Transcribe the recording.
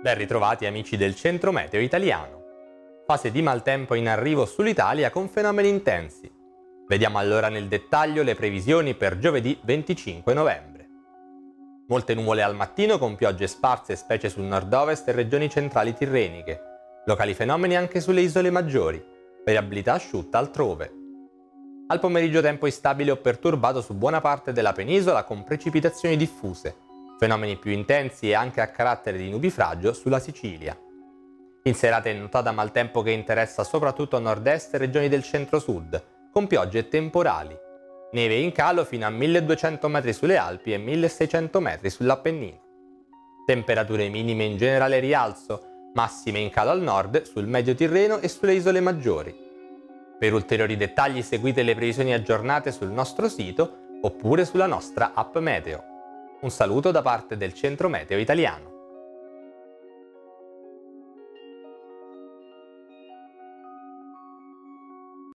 Ben ritrovati amici del Centro Meteo Italiano. Fase di maltempo in arrivo sull'Italia con fenomeni intensi. Vediamo allora nel dettaglio le previsioni per giovedì 25 novembre. Molte nuvole al mattino con piogge sparse specie sul nord-ovest e regioni centrali tirreniche. Locali fenomeni anche sulle isole maggiori. Variabilità asciutta altrove. Al pomeriggio tempo instabile o perturbato su buona parte della penisola con precipitazioni diffuse. Fenomeni più intensi e anche a carattere di nubifragio sulla Sicilia. In serata è notata maltempo che interessa soprattutto a nord-est e regioni del centro-sud, con piogge temporali. Neve in calo fino a 1200 metri sulle Alpi e 1600 metri sull'Appennino. Temperature minime in generale rialzo, massime in calo al nord, sul medio Tirreno e sulle isole maggiori. Per ulteriori dettagli seguite le previsioni aggiornate sul nostro sito oppure sulla nostra app Meteo. Un saluto da parte del Centro Meteo Italiano.